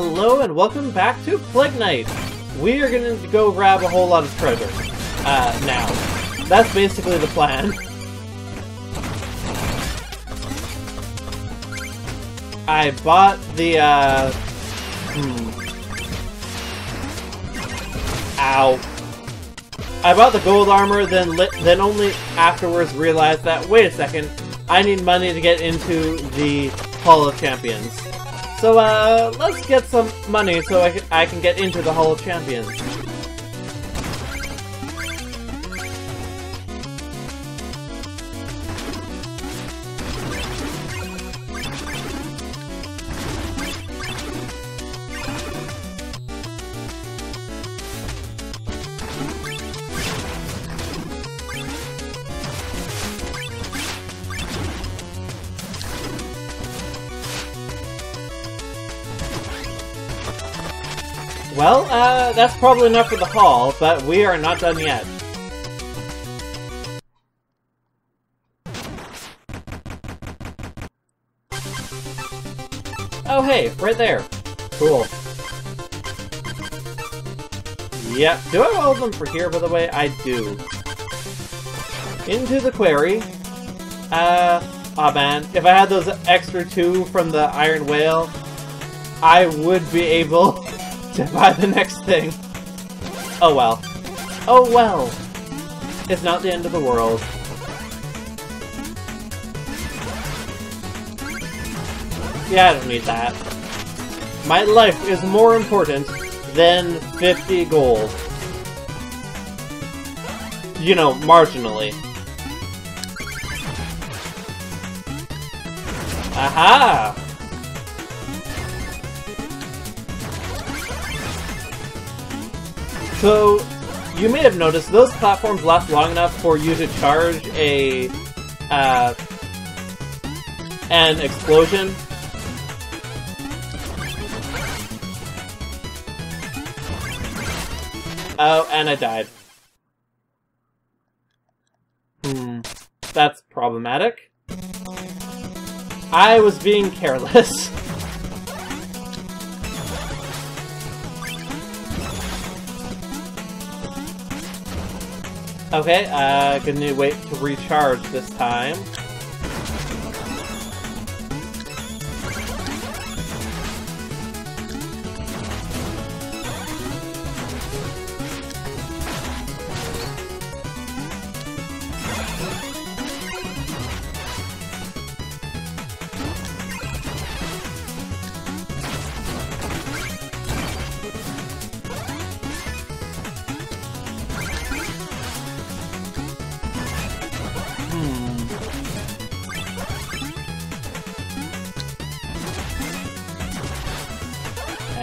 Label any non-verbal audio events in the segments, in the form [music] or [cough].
Hello and welcome back to Plague Knight. We are to go grab a whole lot of treasure. Uh, now. That's basically the plan. I bought the, uh... Hmm. Ow. I bought the gold armor, then then only afterwards realized that, wait a second, I need money to get into the Hall of Champions. So, uh, let's get some money so I I can get into the Hall of Champions. Well, uh, that's probably enough for the haul, but we are not done yet. Oh hey, right there. Cool. Yep. Do I have all of them for here, by the way? I do. Into the quarry. Uh, oh man. If I had those extra two from the Iron Whale, I would be able [laughs] to buy the next thing. Oh well. Oh well. It's not the end of the world. Yeah, I don't need that. My life is more important than 50 gold. You know, marginally. Aha! So, you may have noticed those platforms last long enough for you to charge a uh, an explosion. Oh, and I died. Hmm, that's problematic. I was being careless. [laughs] Okay, uh, gonna wait to recharge this time.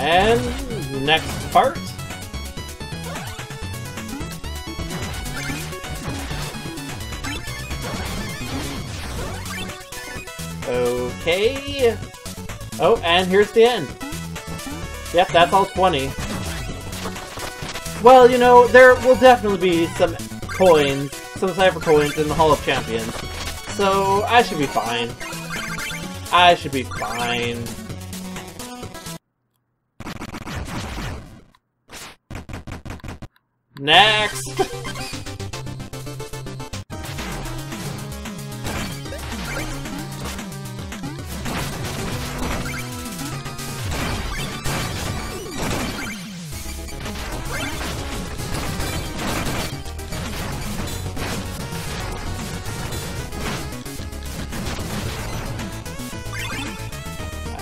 And next part. Okay. Oh, and here's the end. Yep, that's all 20. Well, you know, there will definitely be some coins, some Cipher coins in the Hall of Champions. So, I should be fine. I should be fine. Next!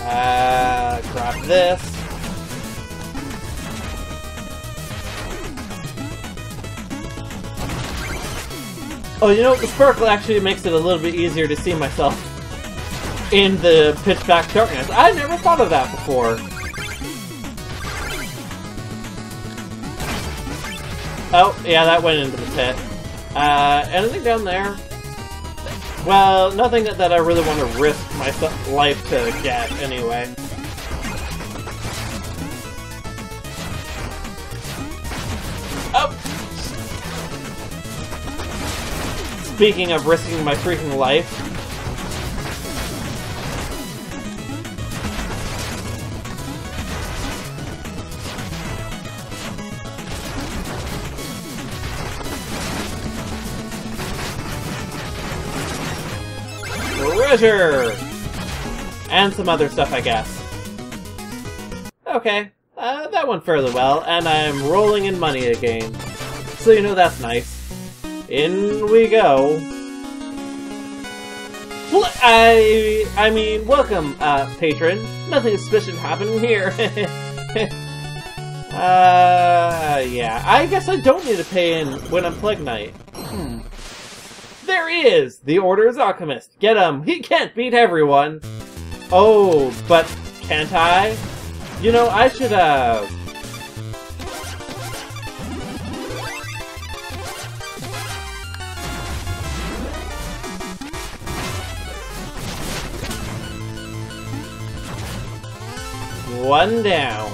Uh, grab this. Oh, you know, the sparkle actually makes it a little bit easier to see myself in the pitch black darkness. I never thought of that before. Oh, yeah, that went into the pit. Uh, anything down there? Well, nothing that, that I really want to risk my life to get, anyway. Speaking of risking my freaking life. Treasure! And some other stuff, I guess. Okay, uh, that went fairly well, and I'm rolling in money again. So you know that's nice. In we go. I I mean, welcome, uh, patron. Nothing suspicious happening here. [laughs] uh, yeah. I guess I don't need to pay in when I'm Plague Knight. Hmm. There he is! The Order's Alchemist. Get him! He can't beat everyone! Oh, but can't I? You know, I should, uh... One down.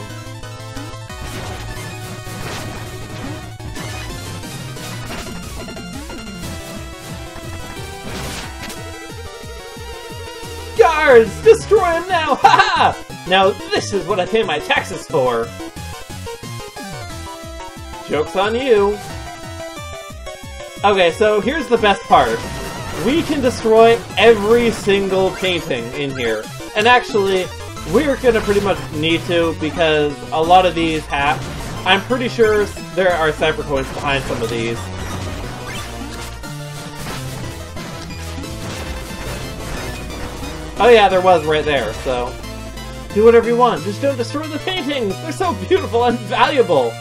Guards! Destroy him now! [laughs] Ha ha! Now this is what I pay my taxes for! Joke's on you. Okay, so here's the best part. We can destroy every single painting in here. And actually, we're gonna pretty much need to because a lot of these have... I'm pretty sure there are cipher coins behind some of these. Oh yeah, there was right there, so... Do whatever you want, just don't destroy the paintings! They're so beautiful and valuable!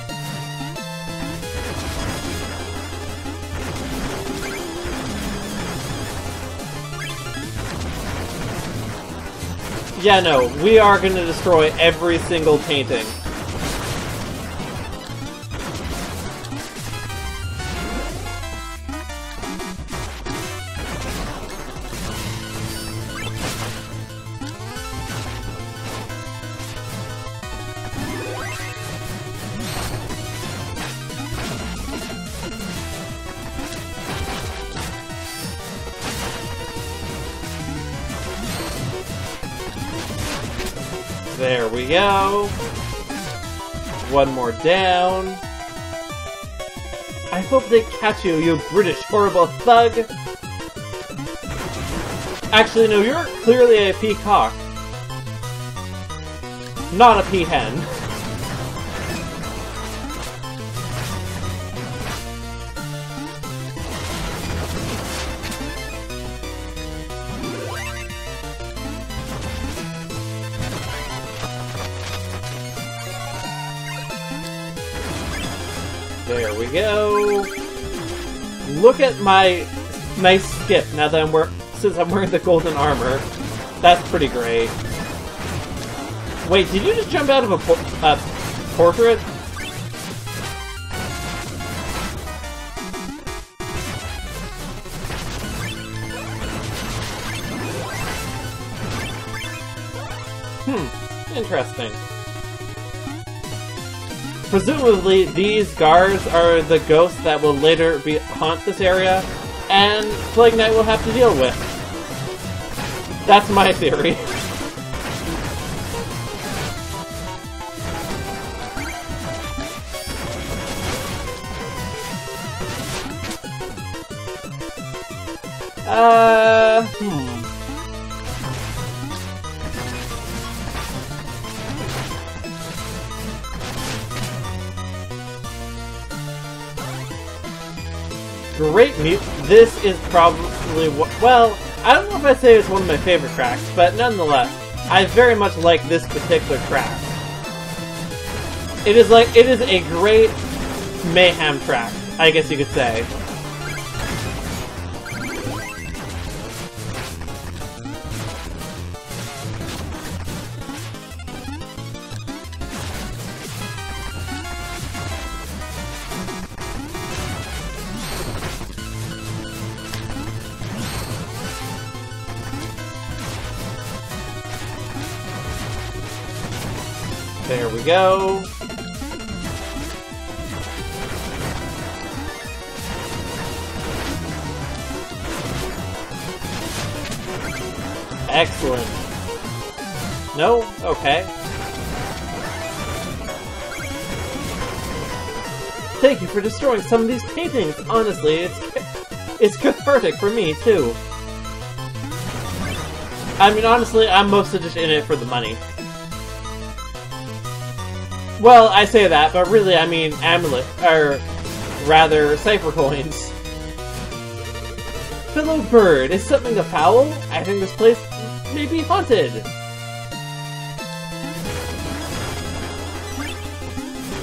Yeah, no, we are to destroy every single painting. There we go. One more down. I hope they catch you, you British horrible thug! Actually, no, you're clearly a peacock. Not a peahen. [laughs] go. Look at my nice skip now that I'm wearing since I'm wearing the golden armor. That's pretty great. Wait, did you just jump out of a por portrait? Hmm, interesting. Presumably, these guards are the ghosts that will later be haunt this area, and Plague Knight will have to deal with. That's my theory. [laughs] uh, hmm. Great music. This is probably what. Well, I don't know if I'd say it's one of my favorite tracks, but nonetheless, I very much like this particular track. It is like it is a great mayhem track, I guess you could say. There we go. Excellent. No? Okay. Thank you for destroying some of these paintings. Honestly, it's it's cathartic for me too. I mean, honestly, I'm mostly just in it for the money. Well, I say that, but really I mean amulet, or rather, cipher coins. [laughs] Fellow bird, is something afoul? I think this place may be haunted.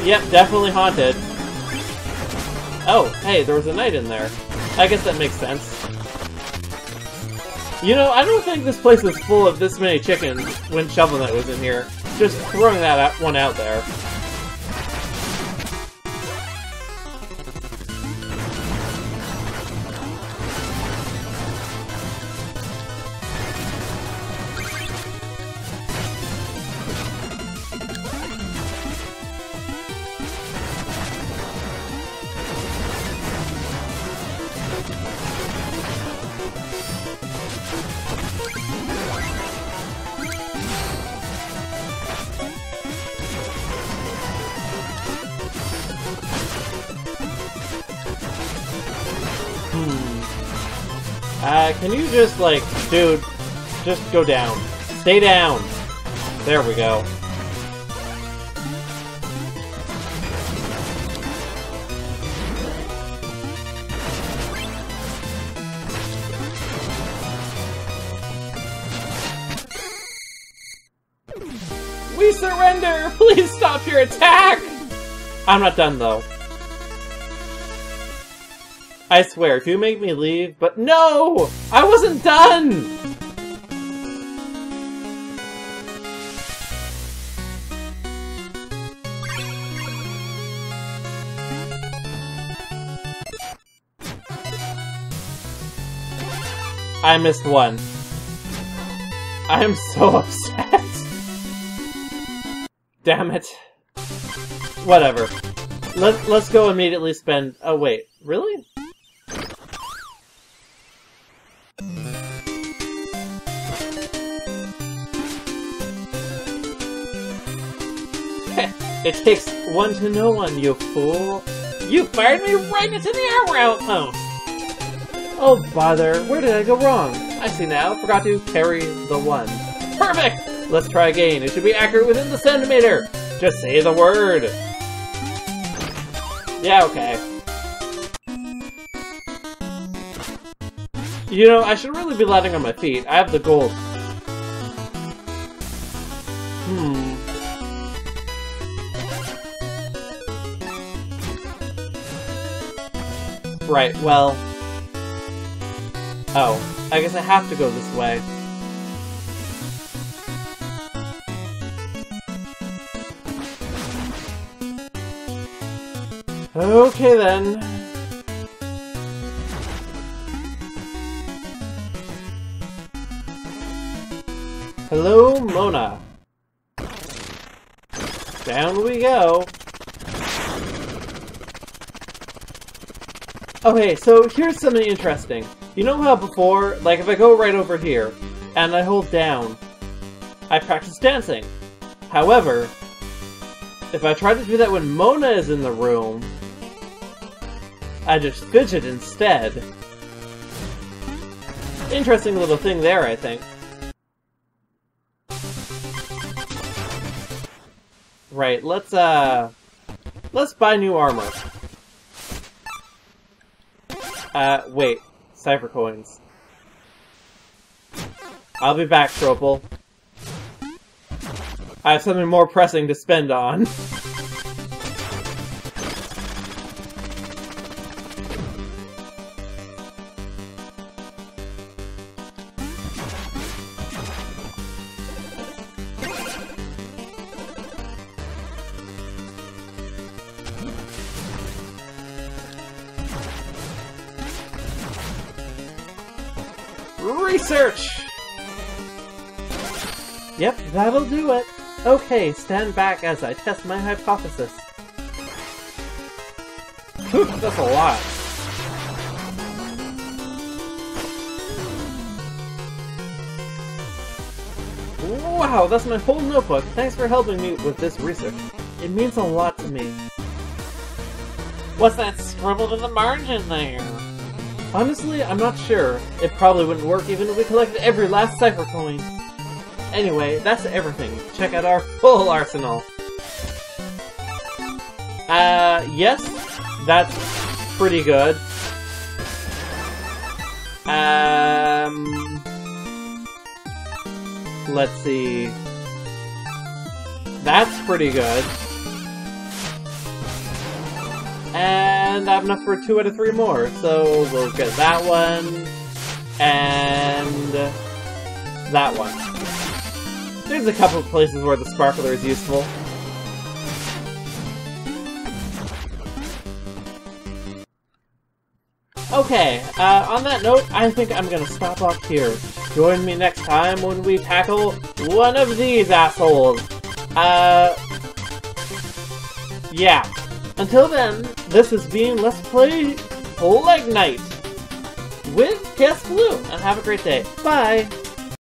Yep, definitely haunted. Oh, hey, there was a knight in there. I guess that makes sense. You know, I don't think this place was full of this many chickens when Shovel Knight was in here. Just throwing that one out there. Uh, can you just, like, dude, just go down. Stay down. There we go. We surrender! [laughs] Please stop your attack! I'm not done, though. I swear, do make me leave, but no! I wasn't done! I missed one. I am so [laughs] upset. Damn it. Whatever. Let, let's go immediately spend... Oh, wait. Really? It takes one to know one, you fool! You fired me right into the armor outpost! Oh bother, where did I go wrong? I see now, forgot to carry the one. Perfect! Let's try again, it should be accurate within the centimeter! Just say the word! Yeah, okay. You know, I should really be landing on my feet. I have the gold. Right, well... Oh, I guess I have to go this way. Okay then. Hello, Mona. Down we go. Okay, so here's something interesting. You know how before, like if I go right over here, and I hold down, I practice dancing. However, if I try to do that when Mona is in the room, I just fidget instead. Interesting little thing there, I think. Right, let's, uh... Let's buy new armor. Uh, wait. Cipher coins. I'll be back, Tropal. I have something more pressing to spend on. [laughs] Yep, that'll do it. Okay, stand back as I test my hypothesis. Whew, that's a lot. Wow, that's my whole notebook. Thanks for helping me with this research. It means a lot to me. What's that scribbled in the margin there? Honestly, I'm not sure. It probably wouldn't work even if we collected every last Cipher coin. Anyway, that's everything. Check out our full arsenal. Uh, yes, that's pretty good. Um, let's see. That's pretty good. And I have enough for two out of three more, so we'll get that one, and that one. There's a couple of places where the sparkler is useful. Okay, uh, on that note, I think I'm gonna stop off here. Join me next time when we tackle one of these assholes. Uh, yeah. Until then, this has been Let's Play Plague Knight with Kaosubaloo, and have a great day. Bye!